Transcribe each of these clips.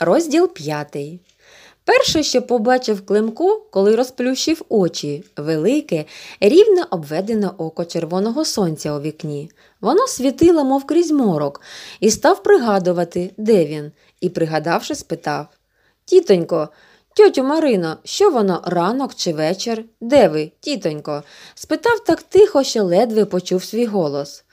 Розділ п'ятий. Перше, що побачив Климко, коли розплющив очі, велике, рівне обведене око червоного сонця у вікні. Воно світило, мов крізь морок, і став пригадувати, де він, і, пригадавши, спитав Тітонько, тьотю Марино, що воно ранок чи вечір? Де ви, тітонько? спитав так тихо, що ледве почув свій голос.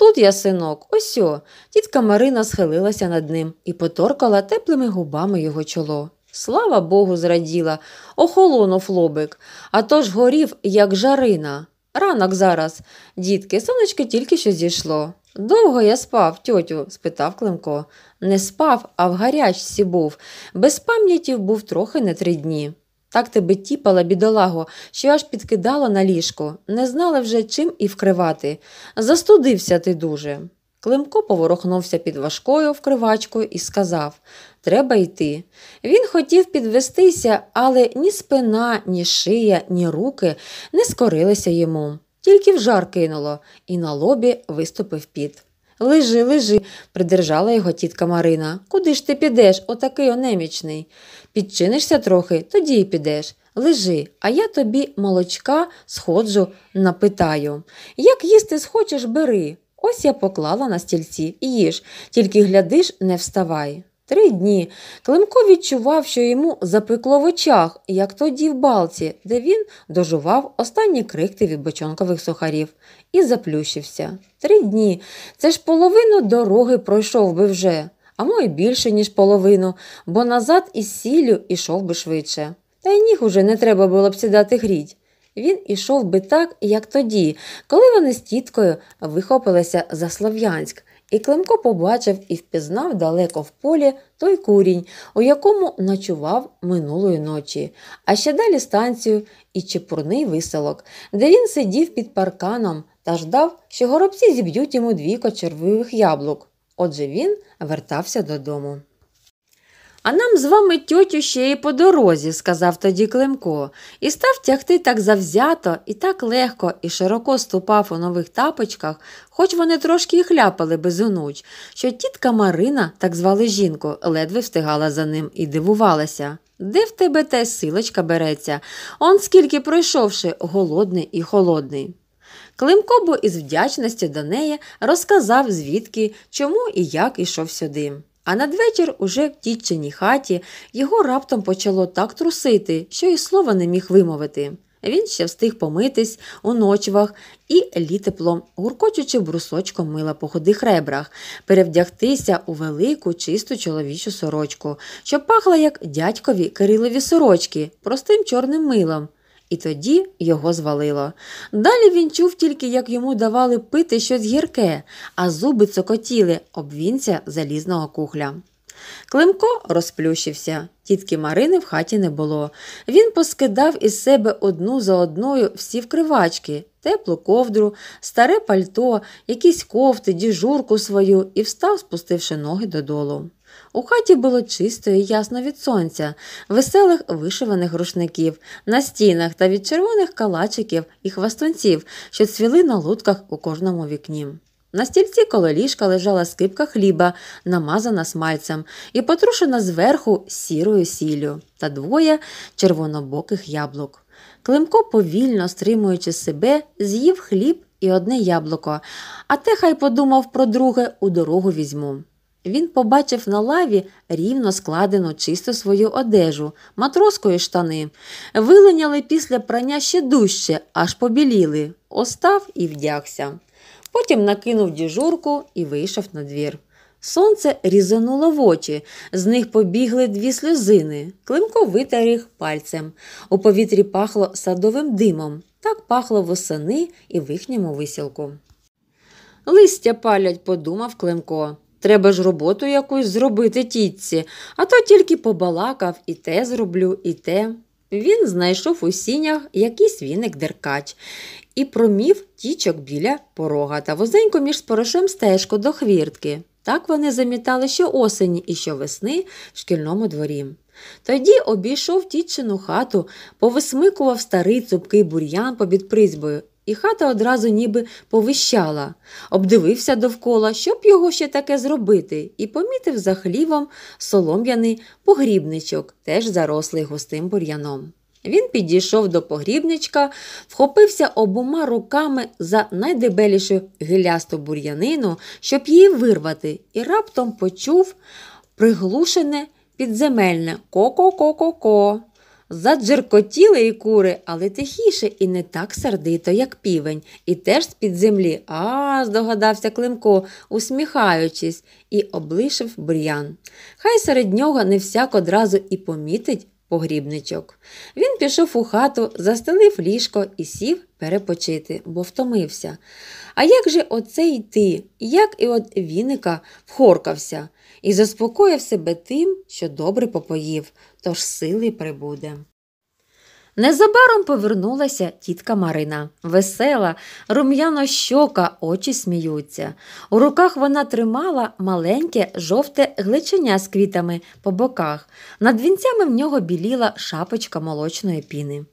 Тут я, синок, ось о. Тітка Марина схилилася над ним і поторкала теплими губами його чоло. Слава Богу, зраділа, охолонув лобик, а то ж горів, як жарина. Ранок зараз, дітки, сонечко тільки що зійшло. Довго я спав, тьотю? спитав Климко. Не спав, а в гарячці був. Без пам'яті був трохи не три дні. Так тебе тіпала, бідолаго, що аж підкидала на ліжко, не знала вже чим і вкривати. Застудився ти дуже. Климко поворохнувся під важкою вкривачкою і сказав Треба йти. Він хотів підвестися, але ні спина, ні шия, ні руки не скорилися йому. Тільки в жар кинуло, і на лобі виступив піт. Лежи, лежи, придержала його тітка Марина. Куди ж ти підеш, отакий онемічний? Підчинишся трохи, тоді й підеш. Лежи, а я тобі молочка сходжу, напитаю. Як їсти схочеш, бери. Ось я поклала на стільці їж, тільки глядиш, не вставай. Три дні Климко відчував, що йому запекло в очах, як тоді в балці, де він дожував останні крихти від бочонкових сухарів, і заплющився. Три дні. Це ж половину дороги пройшов би вже, а мо й більше, ніж половину, бо назад із сіллю ішов би швидше. Та й ніг уже не треба було б сідати гріть. Він ішов би так, як тоді, коли вони з тіткою вихопилися за Слов'янськ, і Климко побачив і впізнав далеко в полі той курінь, у якому ночував минулої ночі, а ще далі станцію і чепурний виселок, де він сидів під парканом та ждав, що горобці зіб'ють йому двійко червивих яблук. Отже він вертався додому. А нам з вами, тьотю, ще й по дорозі, сказав тоді Климко, і став тягти так завзято і так легко і широко ступав у нових тапочках, хоч вони трошки і хляпали безонуч, що тітка Марина, так звали жінку, ледве встигала за ним і дивувалася. Де в тебе та силочка береться? Он скільки пройшовши, голодний і холодний. Климко бо із вдячності до неї розказав, звідки, чому і як ішов сюди. А надвечір уже в тітчиній хаті його раптом почало так трусити, що й слова не міг вимовити. Він ще встиг помитись у ночвах і літеплом, гуркочучи брусочком мила по худих ребрах, перевдягтися у велику чисту чоловічу сорочку, що пахла, як дядькові Кирилові сорочки, простим чорним милом. І тоді його звалило. Далі він чув тільки, як йому давали пити щось гірке, а зуби цокотіли об вінця залізного кухля. Климко розплющився. Тітки Марини в хаті не було. Він поскидав із себе одну за одною всі вкривачки, теплу ковдру, старе пальто, якісь кофти, діжурку свою і встав, спустивши ноги додолу. У хаті було чисто і ясно від сонця, веселих вишиваних рушників, на стінах та від червоних калачиків і хвастунців, що цвіли на лутках у кожному вікні. На стільці коло ліжка лежала скипка хліба, намазана смальцем, і потрушена зверху сірою сіллю та двоє червонобоких яблук. Климко, повільно стримуючи себе, з'їв хліб і одне яблуко, а те хай подумав про друге у дорогу візьму. Він побачив на лаві рівно складену чисту свою одежу, матроскої штани, вилиняли після прання ще дужче, аж побіліли, остав і вдягся. Потім накинув діжурку і вийшов на двір. Сонце різануло в очі, з них побігли дві сльозини. Климко витер їх пальцем. У повітрі пахло садовим димом. Так пахло восени і в їхньому висілку. Листя палять, подумав Климко. Треба ж роботу якусь зробити тітці, а то тільки побалакав і те зроблю, і те. Він знайшов у сінях якийсь віник деркач і промів тічок біля порога та возенько між спорошем стежку до хвіртки. Так вони замітали що осені і що весни в шкільному дворі. Тоді обійшов тітчину хату, повисмикував старий цупкий бур'ян побід призьбою і хата одразу ніби повищала. Обдивився довкола, щоб його ще таке зробити, і помітив за хлівом солом'яний погрібничок, теж зарослий густим бур'яном. Він підійшов до погрібничка, вхопився обома руками за найдебелішу гилясту бур'янину, щоб її вирвати, і раптом почув приглушене підземельне ко-ко-ко-ко-ко. Заджеркотіли і кури, але тихіше і не так сердито, як півень, і теж з-під землі. А, здогадався Климко, усміхаючись, і облишив бур'ян. Хай серед нього не всяк одразу і помітить погрібничок. Він пішов у хату, застелив ліжко і сів перепочити, бо втомився. А як же оце йти, як і от віника вхоркався, і заспокоїв себе тим, що добре попоїв, тож сили прибуде. Незабаром повернулася тітка Марина. Весела, рум'яно щока, очі сміються. У руках вона тримала маленьке жовте гличення з квітами по боках. Над вінцями в нього біліла шапочка молочної піни.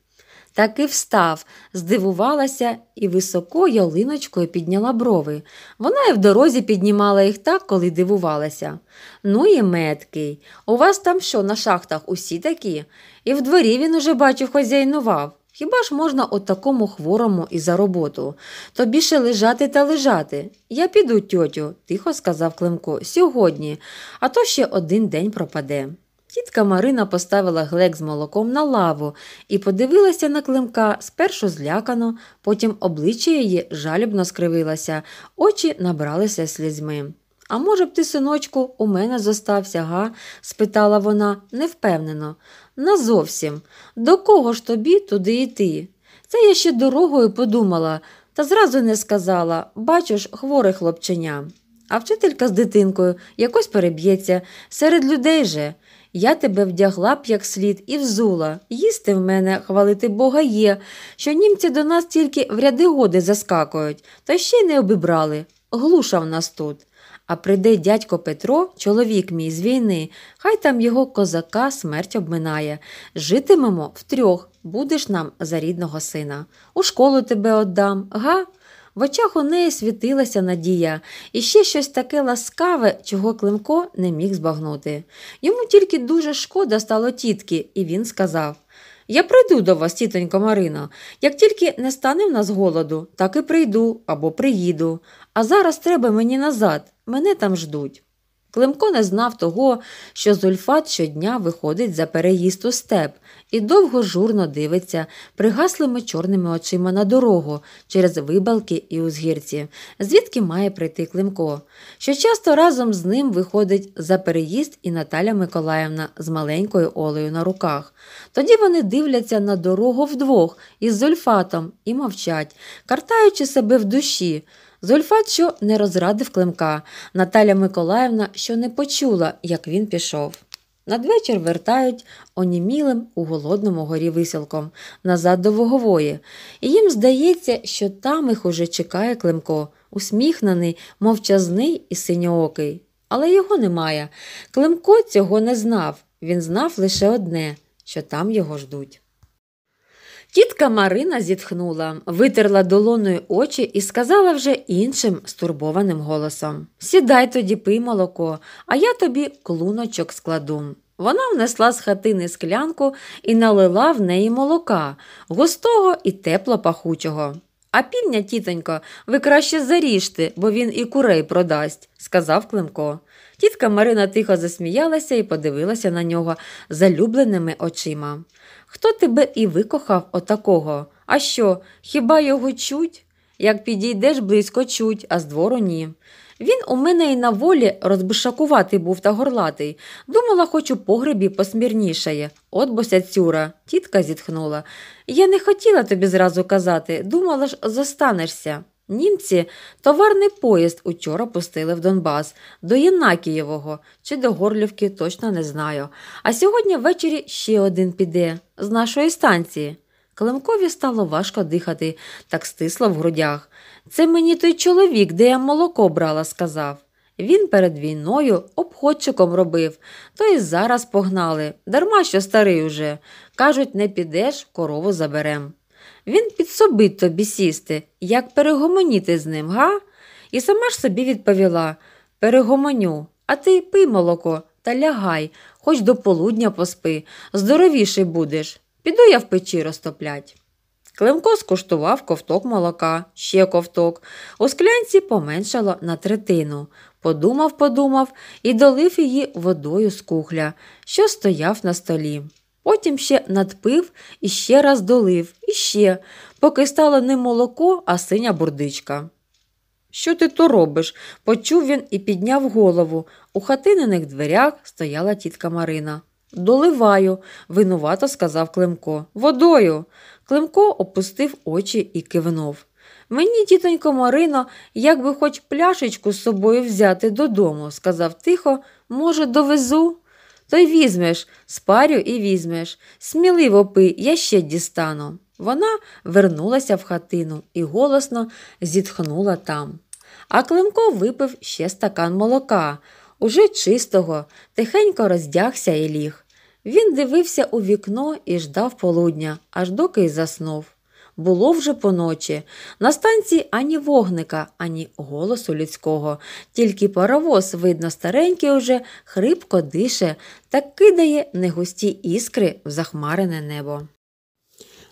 Таки встав, здивувалася і високо ялиночкою підняла брови. Вона і в дорозі піднімала їх так, коли дивувалася. Ну і меткий. У вас там що, на шахтах усі такі? І в дворі він уже бачив, хазяйнував. Хіба ж можна от такому хворому і за роботу? То більше лежати та лежати. Я піду, тьотю, тихо сказав Климко, сьогодні, а то ще один день пропаде. Тітка Марина поставила глек з молоком на лаву і подивилася на Климка спершу злякано, потім обличчя її жалібно скривилося, очі набралися слізьми. А може б ти, синочку, у мене зостався, га? спитала вона невпевнено. Назовсім. До кого ж тобі туди йти? Це я ще дорогою подумала, та зразу не сказала бачу хворе хлопченя. А вчителька з дитинкою якось переб'ється, серед людей же. Я тебе вдягла б як слід і взула. Їсти в мене, хвалити Бога, є, що німці до нас тільки в ряди годи заскакують, та ще й не обібрали. Глуша в нас тут. А прийде дядько Петро, чоловік мій з війни, хай там його козака смерть обминає. Житимемо втрьох, будеш нам за рідного сина. У школу тебе отдам, га? В очах у неї світилася надія і ще щось таке ласкаве, чого Климко не міг збагнути. Йому тільки дуже шкода стало тітки, і він сказав Я прийду до вас, тітонько Марино. Як тільки не стане в нас голоду, так і прийду або приїду. А зараз треба мені назад, мене там ждуть. Климко не знав того, що Зульфат щодня виходить за переїзд у степ і довго журно дивиться пригаслими чорними очима на дорогу через вибалки і узгірці, звідки має прийти Климко, що часто разом з ним виходить за переїзд і Наталя Миколаївна з маленькою Олею на руках. Тоді вони дивляться на дорогу вдвох із Зульфатом і мовчать, картаючи себе в душі. Зульфат, що не розрадив Климка, Наталя Миколаївна, що не почула, як він пішов. Надвечір вертають онімілим у голодному горі виселком назад до Вогової, і їм здається, що там їх уже чекає Климко, усміхнений, мовчазний і синьоокий. Але його немає. Климко цього не знав. Він знав лише одне, що там його ждуть. Тітка Марина зітхнула, витерла долоною очі і сказала вже іншим стурбованим голосом Сідай тоді, пий молоко, а я тобі клуночок складу. Вона внесла з хатини склянку і налила в неї молока, густого і тепло пахучого. А півня, тітонько, ви краще заріжте, бо він і курей продасть, сказав Климко. Тітка Марина тихо засміялася і подивилася на нього залюбленими очима. Хто тебе і викохав отакого? А що, хіба його чуть? Як підійдеш близько чуть, а з двору ні. Він у мене і на волі розбишакуватий був та горлатий. Думала, хоч у погребі посмірнішає. От бося цюра, тітка зітхнула. Я не хотіла тобі зразу казати, думала ж, зостанешся. Німці товарний поїзд учора пустили в Донбас, до Єнакієвого чи до Горлівки, точно не знаю. А сьогодні ввечері ще один піде з нашої станції. Климкові стало важко дихати, так стисло в грудях. Це мені той чоловік, де я молоко брала, сказав. Він перед війною обходчиком робив, то й зараз погнали. Дарма що старий уже. Кажуть, не підеш, корову заберем. Він підсобить тобі сісти, як перегомоніти з ним, га? І сама ж собі відповіла перегомоню, а ти пий молоко та лягай, хоч до полудня поспи, здоровіший будеш. Піду я в печі розтоплять. Климко скуштував ковток молока, ще ковток. У склянці поменшало на третину. Подумав, подумав і долив її водою з кухля, що стояв на столі. Потім ще надпив і ще раз долив, і ще, поки стало не молоко, а синя бурдичка. Що ти то робиш? почув він і підняв голову. У хатининих дверях стояла тітка Марина. Доливаю, винувато сказав Климко. Водою. Климко опустив очі і кивнув. Мені, тітонько Марино, як би хоч пляшечку з собою взяти додому, сказав тихо, може, довезу. То й візьмеш, спарю і візьмеш. Сміливо пий, я ще дістану. Вона вернулася в хатину і голосно зітхнула там. А Климко випив ще стакан молока, уже чистого, тихенько роздягся і ліг. Він дивився у вікно і ждав полудня, аж доки й заснув. Було вже поночі. На станції ані вогника, ані голосу людського, тільки паровоз, видно, старенький уже хрипко дише та кидає негусті іскри в захмарене небо.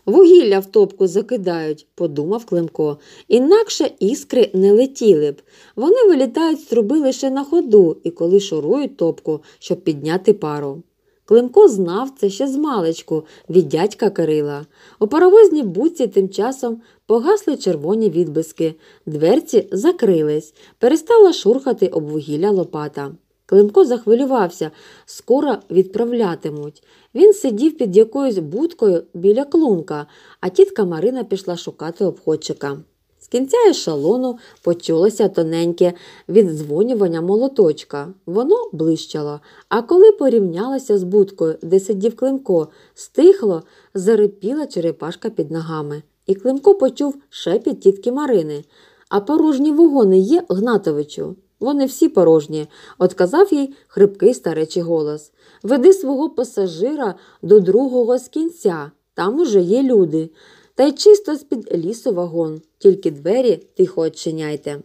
Вугілля в топку закидають, подумав Климко, інакше іскри не летіли б. Вони вилітають з труби лише на ходу і коли шурують топку, щоб підняти пару. Климко знав це ще з маличку від дядька Кирила. У паровозній буці тим часом погасли червоні відблиски, дверці закрились, перестала шурхати об вугілля лопата. Климко захвилювався, скоро відправлятимуть. Він сидів під якоюсь будкою біля клунка, а тітка Марина пішла шукати обходчика. З кінця ешелону почулося тоненьке віддзвонювання молоточка. Воно блищало, а коли порівнялося з будкою, де сидів Климко, стихло, зарипіла черепашка під ногами. І Климко почув шепіт тітки Марини. А порожні вагони є, Гнатовичу? Вони всі порожні, отказав їй хрипкий старечий голос. Веди свого пасажира до другого з кінця, там уже є люди. Та й чисто з-під лісу вагон, тільки двері тихо очиняйте.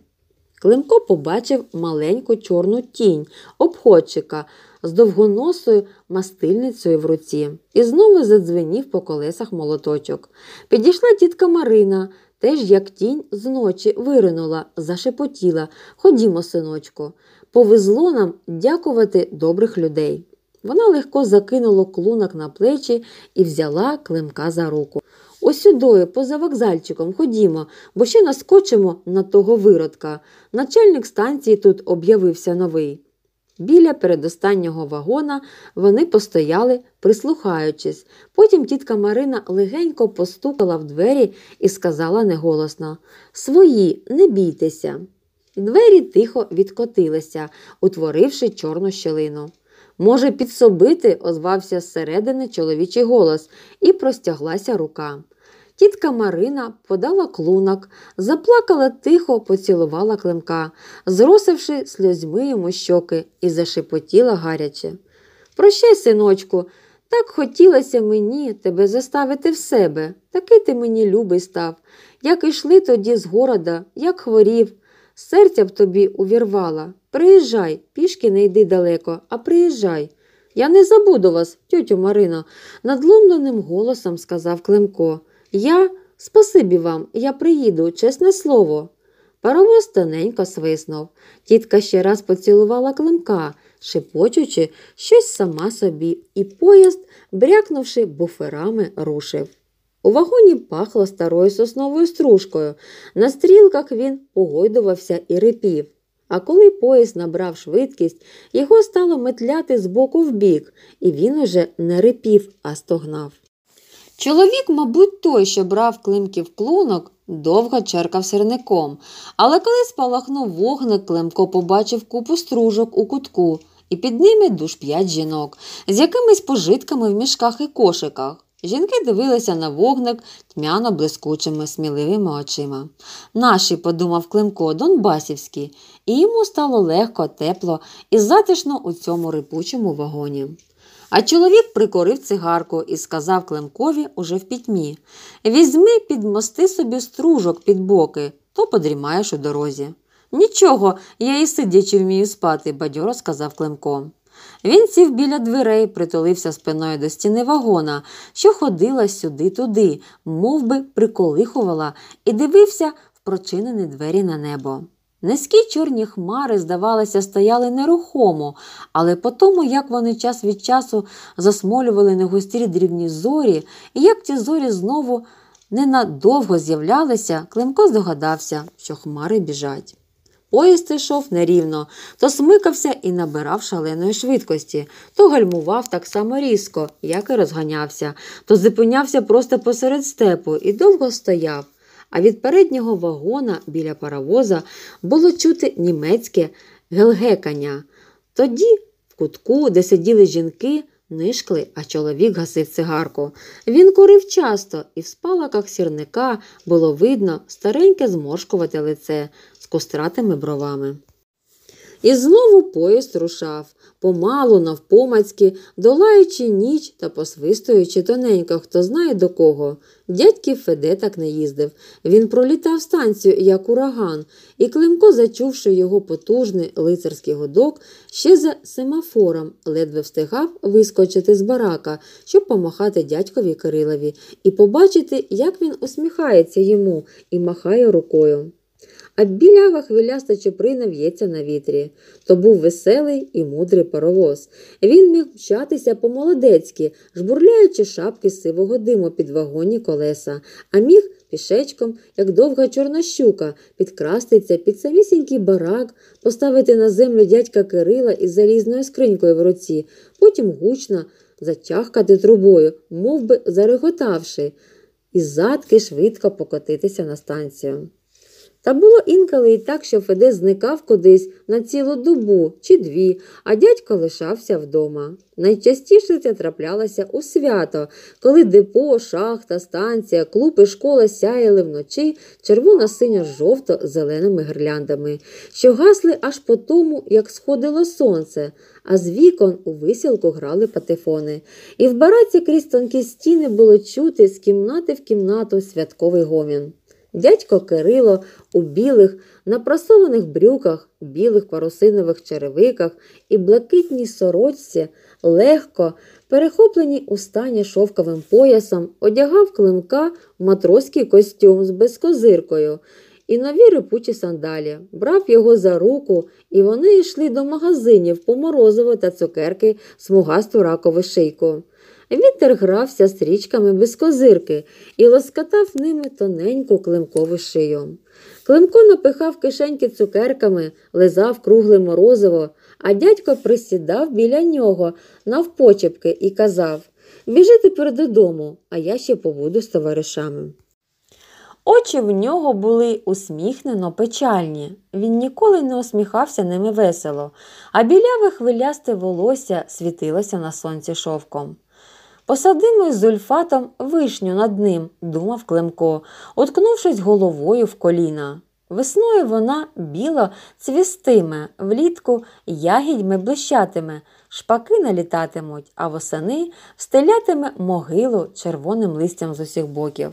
Климко побачив маленьку чорну тінь, обходчика з довгоносою мастильницею в руці і знову задзвенів по колесах молоточок. Підійшла тітка Марина, теж як тінь зночі виринула, зашепотіла Ходімо, синочку, повезло нам дякувати добрих людей. Вона легко закинула клунок на плечі і взяла Климка за руку. Ось сюдою, поза вокзальчиком, ходімо, бо ще наскочимо на того виродка. Начальник станції тут об'явився новий. Біля передостаннього вагона вони постояли, прислухаючись. Потім тітка Марина легенько постукала в двері і сказала неголосно Свої, не бійтеся. Двері тихо відкотилися, утворивши чорну щелину. Може, підсобити, озвався зсередини чоловічий голос, і простяглася рука. Тітка Марина подала клунок, заплакала тихо, поцілувала климка, зросивши сльозьми йому щоки, і зашепотіла гаряче. Прощай, синочку, так хотілося мені тебе заставити в себе. Такий ти мені любий став. Як ішли тоді з города, як хворів, серця б тобі увірвала. Приїжджай, пішки не йди далеко, а приїжджай. Я не забуду вас, тьотю Марино, надломленим голосом сказав Климко. Я спасибі вам, я приїду, чесне слово. Паровоз тоненько свиснув. Тітка ще раз поцілувала Климка, шепочучи щось сама собі, і поїзд, брякнувши буферами, рушив. У вагоні пахло старою сосновою стружкою. На стрілках він погойдувався і рипів. А коли поїзд набрав швидкість, його стало метляти з боку в бік, і він уже не рипів, а стогнав. Чоловік, мабуть, той, що брав климків клунок, довго черкав сирником, але коли спалахнув вогник, Климко побачив купу стружок у кутку, і під ними душ п'ять жінок з якимись пожитками в мішках і кошиках. Жінки дивилися на вогник тьмяно блискучими, сміливими очима. Наші, подумав Климко, Донбасівські, і йому стало легко, тепло і затишно у цьому рипучому вагоні. А чоловік прикорив цигарку і сказав Климкові уже в пітьмі Візьми, підмости собі стружок під боки, то подрімаєш у дорозі. Нічого, я і сидячи вмію спати, бадьоро сказав Климко. Він сів біля дверей, притулився спиною до стіни вагона, що ходила сюди-туди, мов би приколихувала, і дивився в прочинені двері на небо. Низькі чорні хмари, здавалося, стояли нерухомо, але по тому, як вони час від часу засмолювали негустрі дрібні зорі, і як ті зорі знову ненадовго з'являлися, Климко здогадався, що хмари біжать. Поїзд йшов нерівно, то смикався і набирав шаленої швидкості, то гальмував так само різко, як і розганявся, то зупинявся просто посеред степу і довго стояв. А від переднього вагона біля паровоза було чути німецьке гелгекання. Тоді, в кутку, де сиділи жінки, нишкли, а чоловік гасив цигарку. Він курив часто, і в спалаках сірника було видно стареньке зморшкувате лице з костратими бровами. І знову поїзд рушав, помалу, навпомацьки, долаючи ніч та посвистуючи тоненько, хто знає до кого. Дядьків Феде так не їздив. Він пролітав станцію, як ураган, і Климко, зачувши його потужний лицарський годок, ще за семафором ледве встигав вискочити з барака, щоб помахати дядькові Кирилові, і побачити, як він усміхається йому і махає рукою а білява хвиляста чуприна в'ється на вітрі. То був веселий і мудрий паровоз. Він міг мчатися по-молодецьки, жбурляючи шапки сивого диму під вагонні колеса, а міг пішечком, як довга чорна щука, підкраститься під самісінький барак, поставити на землю дядька Кирила із залізною скринькою в руці, потім гучно затягкати трубою, мов би зареготавши, і задки швидко покотитися на станцію. Та було інколи і так, що Феде зникав кудись на цілу добу чи дві, а дядько лишався вдома. Найчастіше це траплялося у свято, коли депо, шахта, станція, клуб і школа сяяли вночі червоно-синьо-жовто-зеленими гирляндами, що гасли аж по тому, як сходило сонце, а з вікон у висілку грали патефони. І в бараці крізь тонкі стіни було чути з кімнати в кімнату святковий гомін. Дядько Кирило у білих, напрасованих брюках, білих парусинових черевиках і блакитній сорочці легко, перехоплені у стані шовковим поясом, одягав климка матроський костюм з безкозиркою і нові рипучі сандалі, брав його за руку, і вони йшли до магазинів по морозиво та цукерки смугасту ракову шийку. Вітер грався стрічками без козирки і лоскатав ними тоненьку климкову шию. Климко напихав кишеньки цукерками, лизав кругле морозиво, а дядько присідав біля нього навпочепки і казав Біжи тепер додому, а я ще побуду з товаришами. Очі в нього були усміхнено печальні. Він ніколи не усміхався ними весело, а біляве хвилясте волосся світилося на сонці шовком. Посадимо з Ульфатом вишню над ним, думав Климко, уткнувшись головою в коліна. Весною вона біло цвістиме, влітку ягідьми блищатиме, шпаки налітатимуть, а восени встелятиме могилу червоним листям з усіх боків.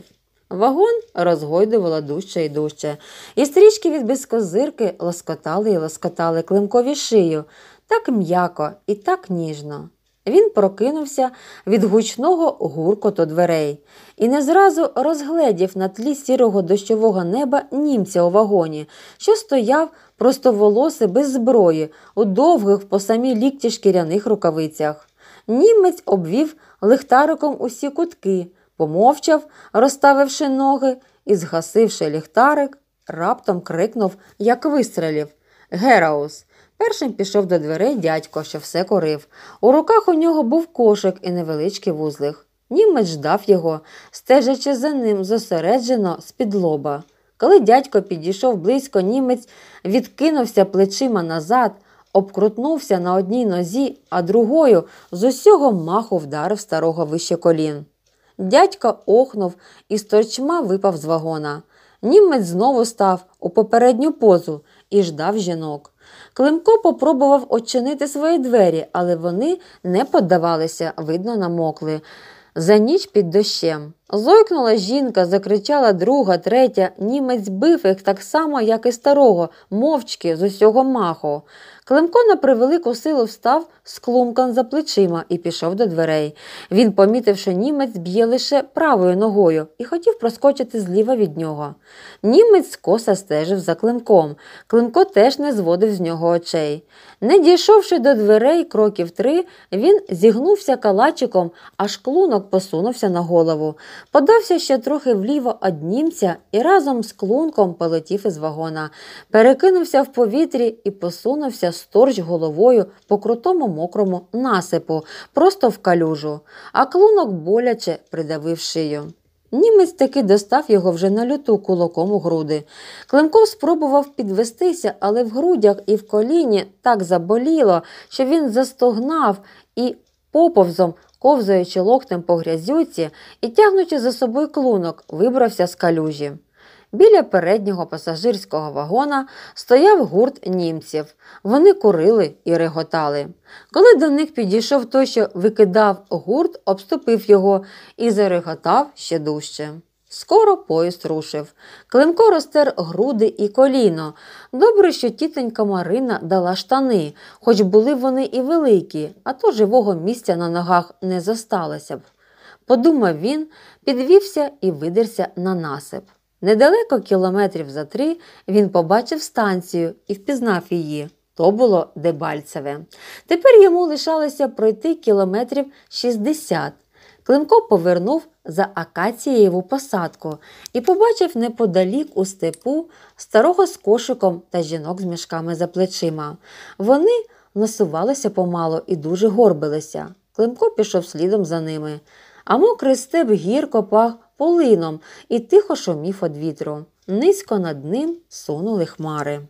Вагон розгойдувала дужче і дужче, і стрічки від безкозирки лоскотали і лоскотали Климкові шию так м'яко і так ніжно. Він прокинувся від гучного гуркоту дверей і не зразу розгледів на тлі сірого дощового неба німця у вагоні, що стояв просто волоси без зброї, у довгих по самі лікті шкіряних рукавицях. Німець обвів лихтариком усі кутки, помовчав, розставивши ноги і, згасивши ліхтарик, раптом крикнув, як вистрелів Гераус. Першим пішов до дверей дядько, що все корив. У руках у нього був кошик і невеличкий вузлих. Німець ждав його, стежачи за ним зосереджено з-під лоба. Коли дядько підійшов близько, німець відкинувся плечима назад, обкрутнувся на одній нозі, а другою з усього маху вдарив старого вище колін. Дядько охнув і з торчма випав з вагона. Німець знову став у попередню позу і ждав жінок. Климко попробував очинити свої двері, але вони не поддавалися, видно, намокли. За ніч під дощем. Зойкнула жінка, закричала друга, третя. Німець бив їх так само, як і старого, мовчки з усього маху. Климко на превелику силу встав, склумкан за плечима і пішов до дверей. Він помітив, що німець б'є лише правою ногою і хотів проскочити зліва від нього. Німець скоса стежив за климком. Климко теж не зводив з нього очей. Не дійшовши до дверей кроків три, він зігнувся калачиком, аж клунок посунувся на голову. Подався ще трохи вліво од німця і разом з клунком полетів із вагона, перекинувся в повітрі і посунувся сторч головою по крутому мокрому насипу, просто в калюжу, а клунок боляче придавив шию. Німець таки достав його вже на люту кулаком у груди. Климков спробував підвестися, але в грудях і в коліні так заболіло, що він застогнав і поповзом, ковзаючи локтем по грязюці і тягнучи за собою клунок, вибрався з калюжі. Біля переднього пасажирського вагона стояв гурт німців. Вони курили і реготали. Коли до них підійшов той, що викидав гурт, обступив його і зареготав ще дужче. Скоро поїзд рушив. Климко розтер груди і коліно. Добре, що тітонька Марина дала штани, хоч були вони і великі, а то живого місця на ногах не зосталося б. Подумав він, підвівся і видерся на насип. Недалеко кілометрів за три він побачив станцію і впізнав її. То було Дебальцеве. Тепер йому лишалося пройти кілометрів 60. Климко повернув за акацієву посадку і побачив неподалік у степу старого з кошиком та жінок з мішками за плечима. Вони насувалися помало і дуже горбилися. Климко пішов слідом за ними, а мокрий степ гірко пах полином і тихо шумів від вітру. Низько над ним сунули хмари.